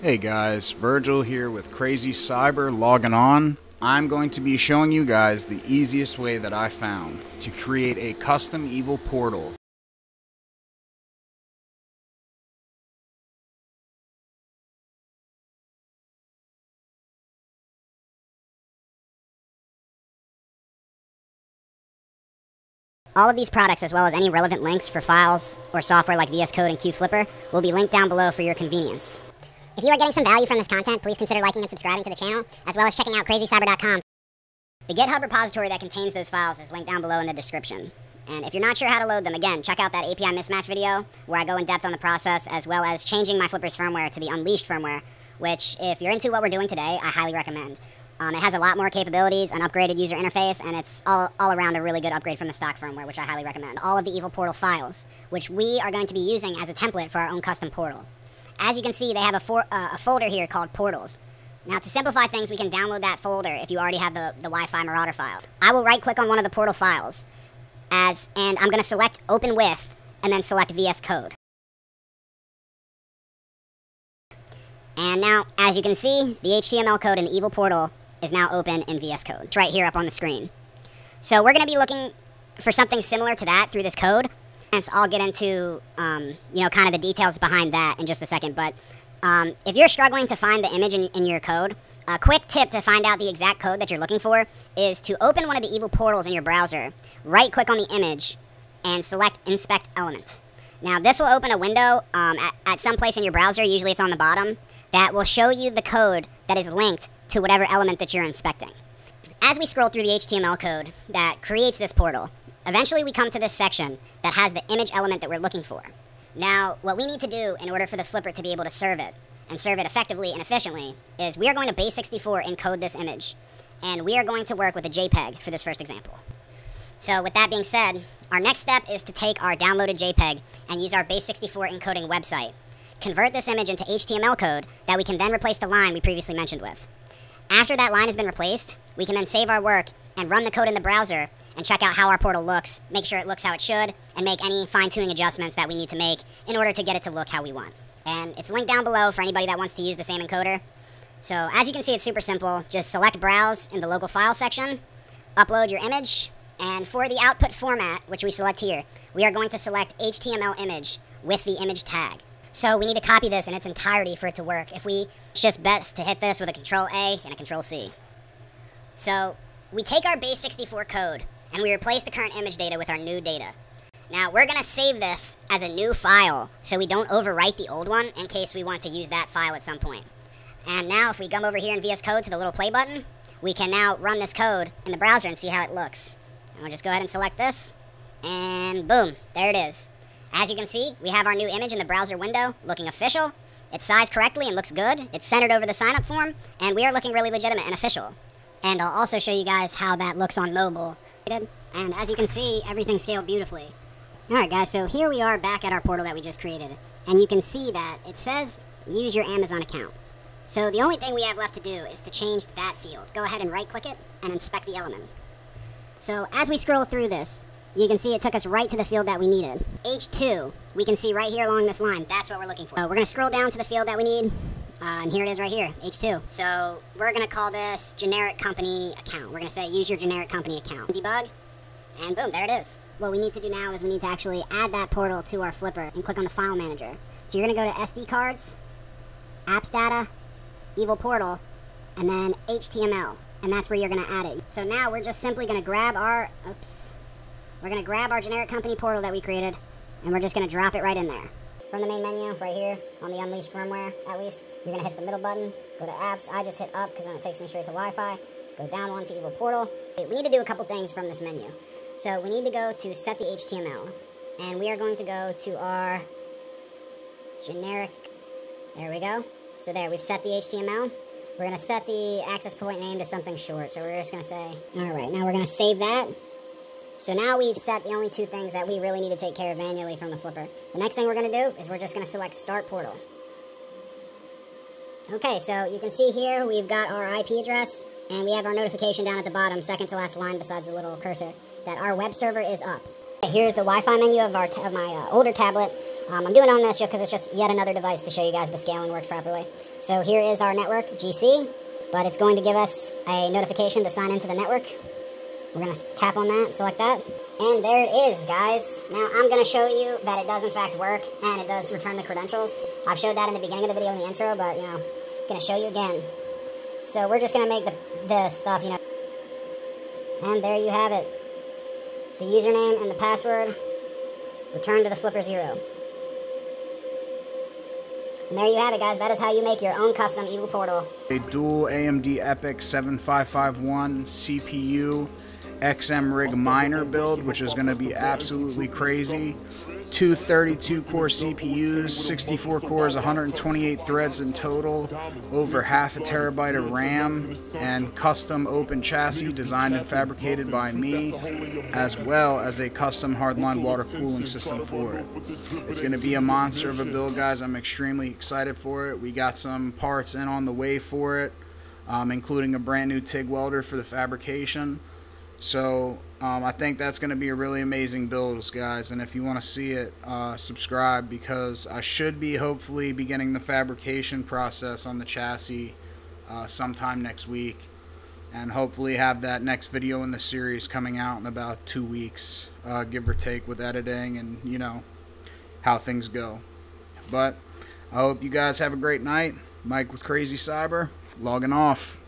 Hey guys, Virgil here with Crazy Cyber logging on. I'm going to be showing you guys the easiest way that I found to create a custom evil portal. All of these products, as well as any relevant links for files or software like VS Code and QFlipper, will be linked down below for your convenience. If you are getting some value from this content, please consider liking and subscribing to the channel, as well as checking out crazycyber.com. The GitHub repository that contains those files is linked down below in the description. And if you're not sure how to load them, again, check out that API mismatch video where I go in depth on the process, as well as changing my Flipper's firmware to the Unleashed firmware, which, if you're into what we're doing today, I highly recommend. Um, it has a lot more capabilities, an upgraded user interface, and it's all, all around a really good upgrade from the stock firmware, which I highly recommend. All of the Evil Portal files, which we are going to be using as a template for our own custom portal. As you can see, they have a, for, uh, a folder here called Portals. Now, to simplify things, we can download that folder if you already have the, the Wi-Fi Marauder file. I will right-click on one of the portal files, as, and I'm going to select Open With, and then select VS Code. And now, as you can see, the HTML code in the Evil Portal is now open in VS Code. It's right here up on the screen. So we're going to be looking for something similar to that through this code. So I'll get into, um, you know, kind of the details behind that in just a second. But um, if you're struggling to find the image in, in your code, a quick tip to find out the exact code that you're looking for is to open one of the evil portals in your browser, right-click on the image, and select Inspect Element. Now, this will open a window um, at, at some place in your browser, usually it's on the bottom, that will show you the code that is linked to whatever element that you're inspecting. As we scroll through the HTML code that creates this portal, eventually we come to this section that has the image element that we're looking for. Now, what we need to do in order for the Flipper to be able to serve it, and serve it effectively and efficiently, is we are going to base64 encode this image, and we are going to work with a JPEG for this first example. So with that being said, our next step is to take our downloaded JPEG and use our base64 encoding website, convert this image into HTML code that we can then replace the line we previously mentioned with. After that line has been replaced, we can then save our work and run the code in the browser and check out how our portal looks, make sure it looks how it should, and make any fine-tuning adjustments that we need to make in order to get it to look how we want. And it's linked down below for anybody that wants to use the same encoder. So as you can see, it's super simple. Just select Browse in the local file section, upload your image, and for the output format, which we select here, we are going to select HTML image with the image tag. So we need to copy this in its entirety for it to work. If we, it's just best to hit this with a Control A and a Control C. So we take our base 64 code and we replace the current image data with our new data. Now we're going to save this as a new file so we don't overwrite the old one in case we want to use that file at some point. And now if we come over here in VS Code to the little play button, we can now run this code in the browser and see how it looks. And we'll just go ahead and select this, and boom, there it is. As you can see, we have our new image in the browser window, looking official. It's sized correctly and looks good. It's centered over the sign-up form, and we are looking really legitimate and official. And I'll also show you guys how that looks on mobile. And as you can see, everything scaled beautifully. Alright guys, so here we are back at our portal that we just created. And you can see that it says, use your Amazon account. So the only thing we have left to do is to change that field. Go ahead and right-click it and inspect the element. So as we scroll through this, you can see it took us right to the field that we needed. H2, we can see right here along this line. That's what we're looking for. Uh, we're going to scroll down to the field that we need. Uh, and here it is right here, H2. So we're going to call this generic company account. We're going to say use your generic company account. Debug, and boom, there it is. What we need to do now is we need to actually add that portal to our Flipper and click on the file manager. So you're going to go to SD cards, apps data, evil portal, and then HTML. And that's where you're going to add it. So now we're just simply going to grab our, oops, we're going to grab our generic company portal that we created, and we're just going to drop it right in there. From the main menu, right here, on the Unleashed firmware, at least, you're going to hit the middle button, go to apps. I just hit up because then it takes me straight to Wi-Fi. Go down one to Evil Portal. We need to do a couple things from this menu. So we need to go to set the HTML. And we are going to go to our generic, there we go. So there, we've set the HTML. We're going to set the access point name to something short. So we're just going to say, all right, now we're going to save that. So now we've set the only two things that we really need to take care of manually from the flipper. The next thing we're going to do is we're just going to select Start Portal. Okay, so you can see here we've got our IP address, and we have our notification down at the bottom, second to last line besides the little cursor, that our web server is up. Here's the Wi-Fi menu of, our of my uh, older tablet, Um, I'm doing on this just because it's just yet another device to show you guys the scaling works properly. So here is our network, GC, but it's going to give us a notification to sign into the network. We're going to tap on that, select that, and there it is, guys. Now, I'm going to show you that it does in fact work, and it does return the credentials. I've showed that in the beginning of the video in the intro, but, you know, going to show you again. So we're just going to make the, the stuff, you know, and there you have it. The username and the password. Return to the Flipper Zero. And there you have it, guys. That is how you make your own custom Evil Portal. A dual AMD EPYC 7551 CPU XM Rig Miner build, which is going to be absolutely crazy. Two 32 core CPUs, 64 cores, 128 threads in total, over half a terabyte of RAM, and custom open chassis designed and fabricated by me, as well as a custom hardline water cooling system for it. It's going to be a monster of a build, guys. I'm extremely excited for it. We got some parts in on the way for it, um, including a brand new TIG welder for the fabrication. So um, I think that's going to be a really amazing build, guys. And if you want to see it, uh, subscribe because I should be hopefully beginning the fabrication process on the chassis uh, sometime next week. And hopefully have that next video in the series coming out in about two weeks, uh, give or take, with editing and, you know, how things go. But I hope you guys have a great night. Mike with Crazy Cyber, logging off.